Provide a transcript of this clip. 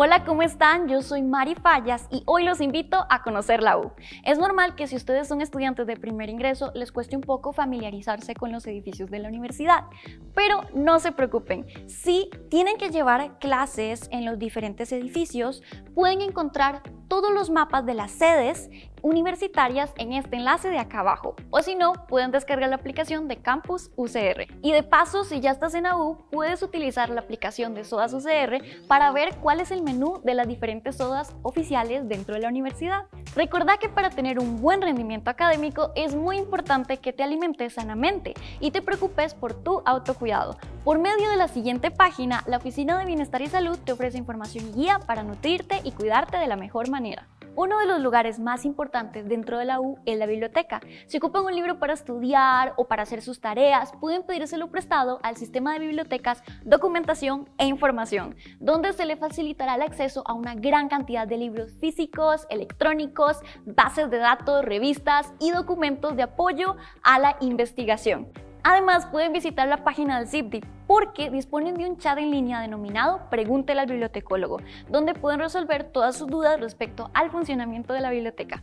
Hola, ¿cómo están? Yo soy Mari Fallas y hoy los invito a conocer la U. Es normal que si ustedes son estudiantes de primer ingreso les cueste un poco familiarizarse con los edificios de la universidad, pero no se preocupen. Si tienen que llevar clases en los diferentes edificios, pueden encontrar todos los mapas de las sedes universitarias en este enlace de acá abajo. O si no, pueden descargar la aplicación de Campus UCR. Y de paso, si ya estás en AU, puedes utilizar la aplicación de Sodas UCR para ver cuál es el menú de las diferentes sodas oficiales dentro de la universidad. Recuerda que para tener un buen rendimiento académico es muy importante que te alimentes sanamente y te preocupes por tu autocuidado. Por medio de la siguiente página, la Oficina de Bienestar y Salud te ofrece información y guía para nutrirte y cuidarte de la mejor manera. Uno de los lugares más importantes dentro de la U es la biblioteca. Si ocupan un libro para estudiar o para hacer sus tareas, pueden pedírselo prestado al sistema de bibliotecas, documentación e información, donde se le facilitará el acceso a una gran cantidad de libros físicos, electrónicos, bases de datos, revistas y documentos de apoyo a la investigación. Además, pueden visitar la página del ZipDip porque disponen de un chat en línea denominado Pregúntele al bibliotecólogo, donde pueden resolver todas sus dudas respecto al funcionamiento de la biblioteca.